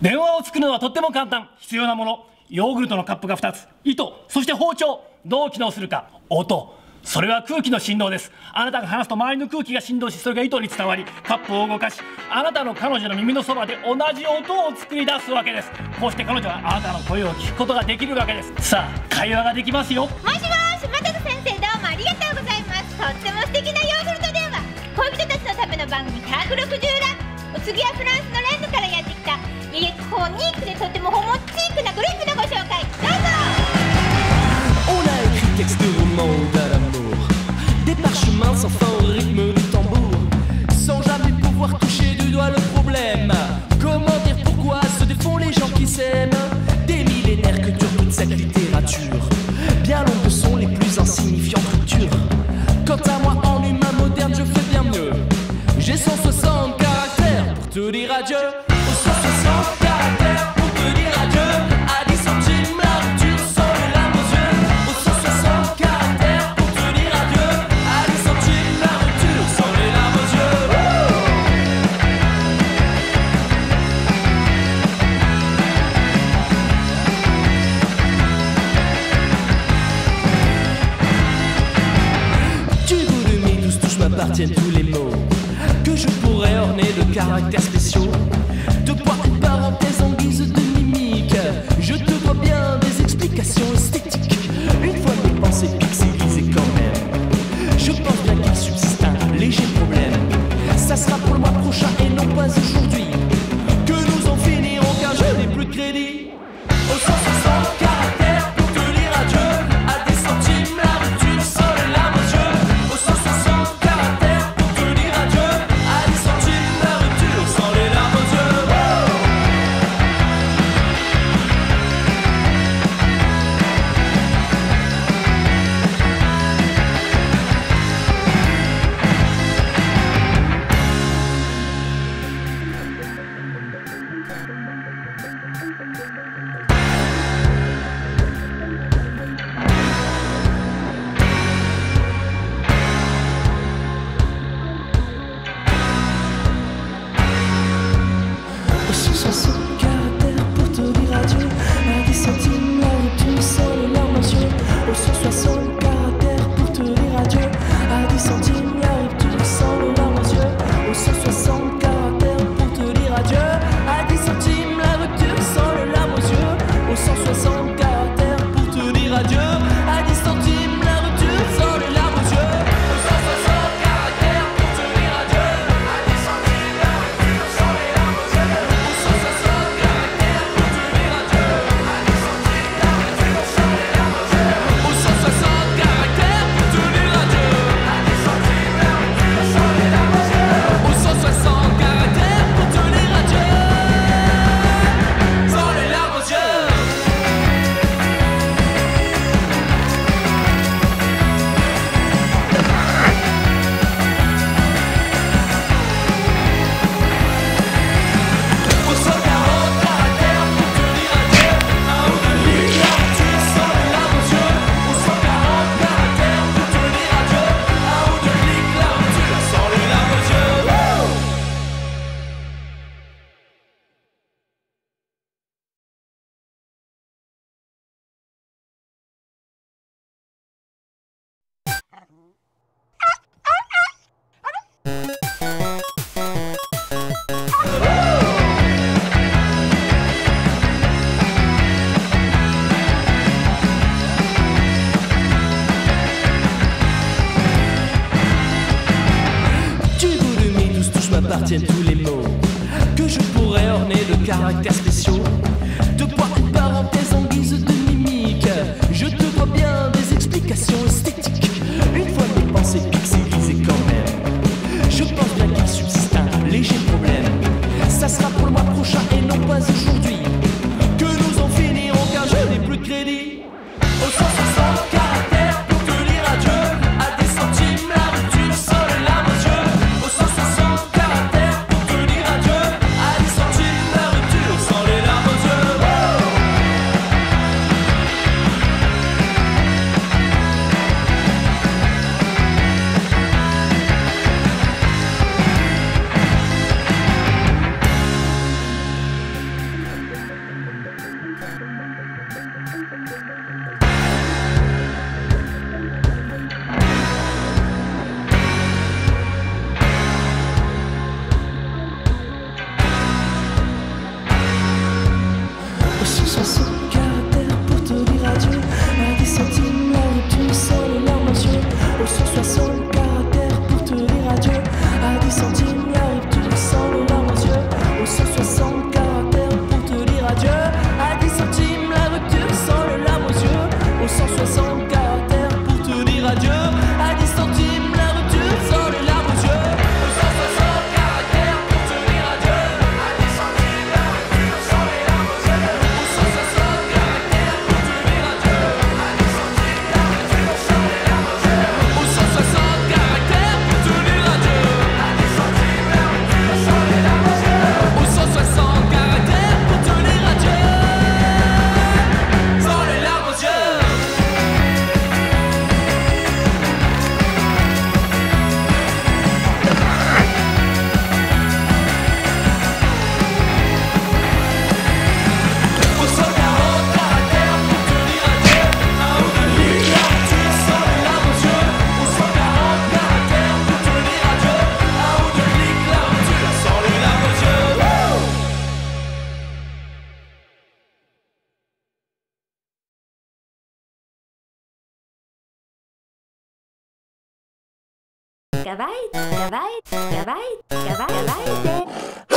電話を作るのはとっても簡単。必要なもの。ヨーグルトのカップが2つ。糸。そして包丁。どう機能するか。音。それは空気の振動です。あなたが話すと周りの空気が振動しそれが糸に伝わりカップを動かしあなたの彼女の耳のそばで同じ音を作り出すわけです。こうして彼女はあなたの声を聞くことができるわけです。さあ会話ができますよ。もしもしマタ先生どうもありがとうございます。とっても素敵なヨーグルト電話。恋人たちのための番組160がお次はフランスのレンドからやってきたこうニークでとても思っ tous les mots que je pourrais orner de caractères spéciaux. Oh, so, so. ガバイガバイガバイガバイガバイで